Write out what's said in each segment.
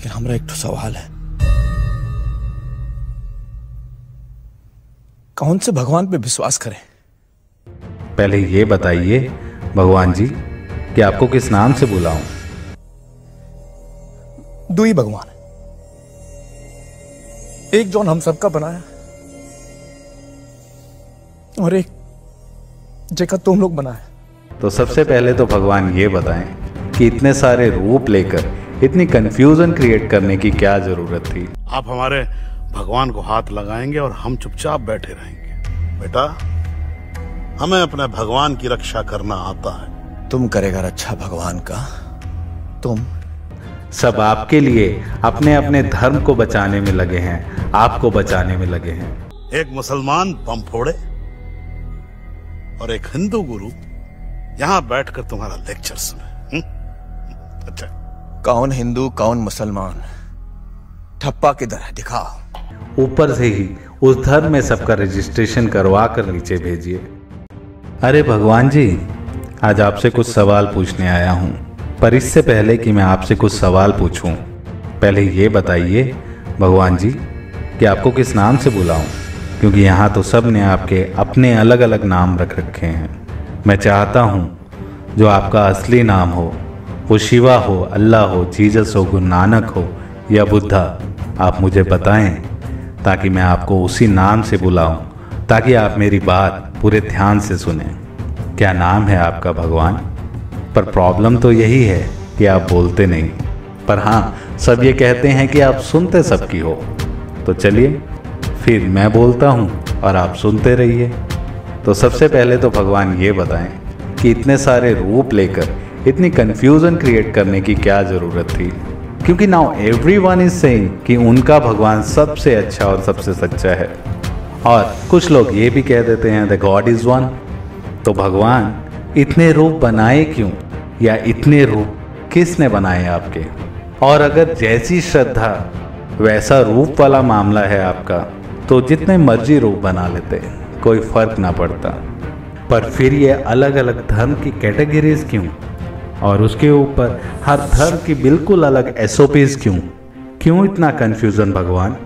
लेकिन हमरा एक तो सवाल है। कौन से भगवान पे विश्वास करें? पहले ये बताइए भगवान जी कि आपको किस नाम से बुलाऊं? दुई भगवान एक जौन हम सबका बनाया और एक जेका तुम लोग बनाया तो सबसे पहले तो भगवान ये बताएँ कि इतने सारे रूप लेकर इतनी कंफ्यूजन क्रिएट करने की क्या ज़रूरत थी? आप हमारे भगवान को हाथ लगाएँगे और हम चुपचाप बैठे रहेंगे। बेटा हमें अपने भगवान की रक्षा करना आता है। तुम करेगा रक्षा भगवान का? तुम? सब आपके लिए अपने अपने धर्म को बचाने में लगे हैं आपको बचाने में लगे हैं। एक मुसलमान बम फोड़े और एक हिंदू गुरु यहाँ बैठकर तुम्हारा लेक्चर सुने हम्म? अच्छा। कौन हिंदू, कौन मुसलमान? ठप्पा किधर है? दिखाओ। ऊपर से ही उस धर्म में सबका रजिस्ट्रेशन करवा कर नीचे भेजिए। अरे भगवान जी, आज आपसे कुछ सवाल पूछने आया हूँ, पर इससे पहले कि मैं आपसे कुछ सवाल पूछूँ, पहले ये बताइए, भगवान जी, कि आपको किस नाम से बुलाऊं? क्योंकि यहाँ तो सबने आपके अपने अलग अलग नाम रख रखे हैं। मैं चाहता हूँ, जो आपका असली नाम हो वो शिवा हो, अल्लाह हो जीसस हो, गुरु नानक हो या बुद्धा, आप मुझे बताएँ ताकि मैं आपको उसी नाम से बुलाऊं, ताकि आप मेरी बात पूरे ध्यान से सुने। क्या नाम है आपका भगवान? पर प्रॉब्लम तो यही है कि आप बोलते नहीं। पर हाँ सब ये कहते हैं कि आप सुनते सबकी हो। तो चलिए, फिर मैं बोलता हूँ और आप सुनते रहिए। तो सबसे पहले तो भगवान ये बताएँ कि इतने सारे रूप लेकर इतनी कंफ्यूजन क्रिएट करने की क्या ज़रूरत थी? क्योंकि now every one is saying कि उनका भगवान सबसे अच्छा और सबसे सच्चा है। और कुछ लोग ये भी कह देते हैं द गॉड इज़ वन तो भगवान, इतने रूप बनाए क्यों? या इतने रूप किसने बनाए आपके? और अगर जैसी श्रद्धा, वैसा रूप वाला मामला है आपका तो जितने मर्ज़ी रूप बना लेते, कोई फ़र्क ना पड़ता। पर फिर ये अलग अलग धर्म की कैटेगरीज क्यों? और उसके ऊपर हर धर्म की बिल्कुल अलग एसओपीज क्यों? क्यों इतना कंफ्यूजन भगवान?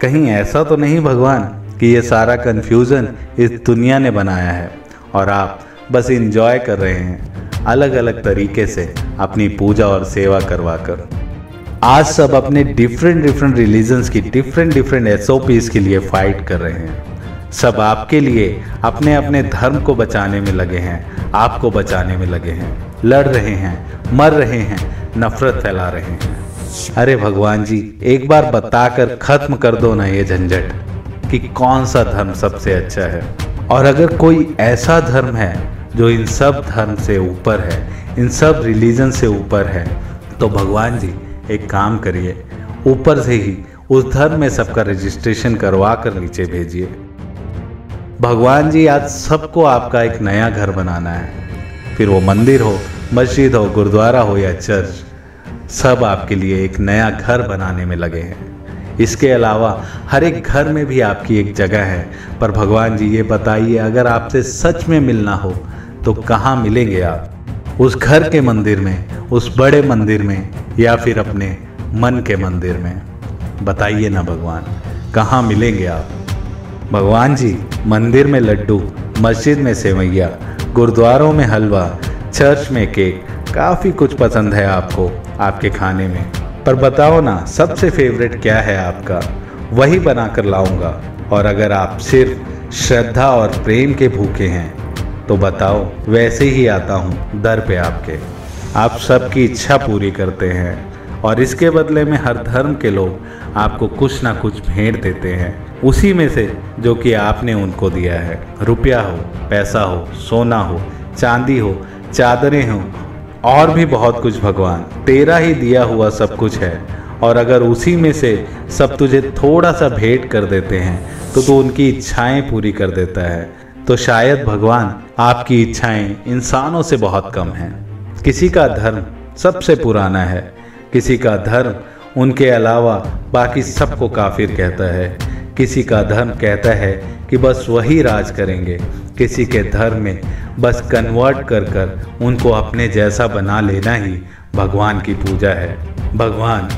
कहीं ऐसा तो नहीं भगवान कि ये सारा कंफ्यूजन इस दुनिया ने बनाया है और आप बस इंजॉय कर रहे हैं अलग अलग तरीके से अपनी पूजा और सेवा करवा कर आज सब अपने डिफरेंट डिफरेंट रिलीजन्स की डिफरेंट डिफरेंट एस के लिए फाइट कर रहे हैं। सब आपके लिए अपने अपने धर्म को बचाने में लगे हैं, आपको बचाने में लगे हैं। लड़ रहे हैं, मर रहे हैं, नफरत फैला रहे हैं। अरे भगवान जी, एक बार बताकर खत्म कर दो ना ये झंझट कि कौन सा धर्म सबसे अच्छा है। और अगर कोई ऐसा धर्म है जो इन सब धर्म से ऊपर है, इन सब रिलीजन से ऊपर है तो भगवान जी, एक काम करिए, ऊपर से ही उस धर्म में सबका रजिस्ट्रेशन करवा कर नीचे भेजिए। भगवान जी, आज सबको आपका एक नया घर बनाना है। फिर वो मंदिर हो, मस्जिद हो, गुरुद्वारा हो या चर्च, सब आपके लिए एक नया घर बनाने में लगे हैं। इसके अलावा हर एक घर में भी आपकी एक जगह है। पर भगवान जी, ये बताइए, अगर आपसे सच में मिलना हो तो कहाँ मिलेंगे आप? उस घर के मंदिर में, उस बड़े मंदिर में, या फिर अपने मन के मंदिर में? बताइए ना भगवान, कहाँ मिलेंगे आप? भगवान जी, मंदिर में लड्डू, मस्जिद में सेवैया, गुरुद्वारों में हलवा, चर्च में केक, काफ़ी कुछ पसंद है आपको, आपके खाने में। पर बताओ ना, सबसे फेवरेट क्या है आपका? वही बना कर लाऊँगा। और अगर आप सिर्फ़ श्रद्धा और प्रेम के भूखे हैं तो बताओ, वैसे ही आता हूँ दर पे आपके। आप सबकी इच्छा पूरी करते हैं। और इसके बदले में हर धर्म के लोग आपको कुछ ना कुछ भेंट देते हैं। उसी में से जो कि आपने उनको दिया है। रुपया हो, पैसा हो, सोना हो, चांदी हो, चादरें हो, और भी बहुत कुछ भगवान। तेरा ही दिया हुआ सब कुछ है। और अगर उसी में से सब तुझे थोड़ा सा भेंट कर देते हैं तो तू उनकी इच्छाएँ पूरी कर देता है। तो शायद भगवान, आपकी इच्छाएँ इंसानों से बहुत कम हैं। किसी का धर्म सबसे पुराना है। किसी का धर्म उनके अलावा बाकी सबको काफिर कहता है। किसी का धर्म कहता है कि बस वही राज करेंगे। किसी के धर्म में बस कन्वर्ट कर कर उनको अपने जैसा बना लेना ही भगवान की पूजा है। भगवान,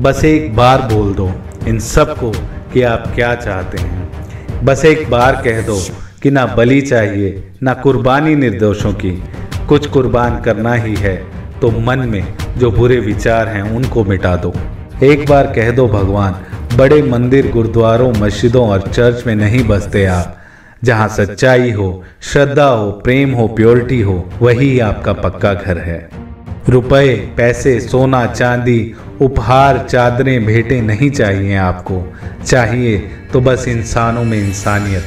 बस एक बार बोल दो इन सबको कि आप क्या चाहते हैं। बस एक बार कह दो कि ना बलि चाहिए, ना कुर्बानी निर्दोषों की। कुछ कुर्बान करना ही है तो मन में जो बुरे विचार हैं उनको मिटा दो। एक बार कह दो भगवान बड़े मंदिर, गुरुद्वारों, मस्जिदों और चर्च में नहीं बसते आप। जहाँ सच्चाई हो, श्रद्धा हो, प्रेम हो, प्योरिटी हो, वही आपका पक्का घर है। रुपए, पैसे, सोना, चांदी, उपहार, चादरें, भेंटें नहीं चाहिए आपको। चाहिए तो बस इंसानों में इंसानियत।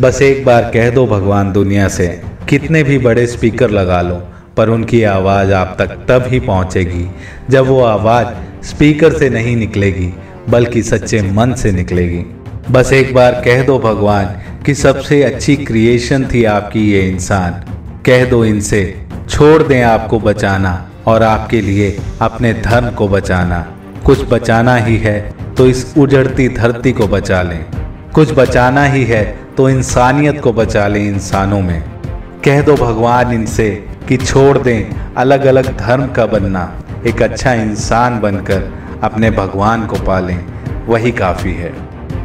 बस एक बार कह दो भगवान दुनिया से, कितने भी बड़े स्पीकर लगा लो, पर उनकी आवाज़ आप तक तब ही पहुंचेगी, जब वो आवाज़ स्पीकर से नहीं निकलेगी। बल्कि सच्चे मन से निकलेगी। बस एक बार कह दो भगवान कि सबसे अच्छी क्रिएशन थी आपकी ये इंसान। कह दो इनसे, छोड़ दें आपको बचाना और आपके लिए अपने धर्म को बचाना। कुछ बचाना ही है तो इस उजड़ती धरती को बचा लें। कुछ बचाना ही है तो इंसानियत को बचा लें इंसानों में। कह दो भगवान इनसे कि छोड़ दें अलग अलग धर्म का बनना। एक अच्छा इंसान बनकर अपने भगवान को पालें, वही काफ़ी है।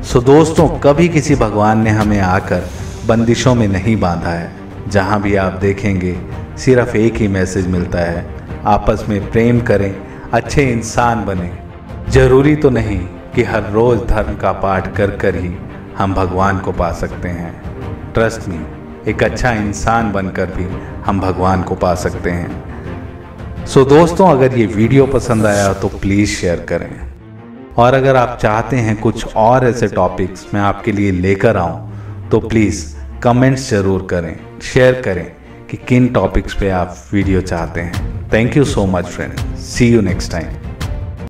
सो दोस्तों, कभी किसी भगवान ने हमें आकर बंदिशों में नहीं बांधा है। जहाँ भी आप देखेंगे, सिर्फ़ एक ही मैसेज मिलता है, आपस में प्रेम करें, अच्छे इंसान बने। ज़रूरी तो नहीं कि हर रोज़ धर्म का पाठ कर कर ही हम भगवान को पा सकते हैं। ट्रस्ट मी एक अच्छा इंसान बनकर भी हम भगवान को पा सकते हैं। सो so, दोस्तों अगर ये वीडियो पसंद आया तो प्लीज़ शेयर करें। और अगर आप चाहते हैं कुछ और ऐसे टॉपिक्स मैं आपके लिए लेकर आऊँ तो प्लीज़ कमेंट्स ज़रूर करें शेयर करें कि किन टॉपिक्स पे आप वीडियो चाहते हैं। Thank you so much friend see you next time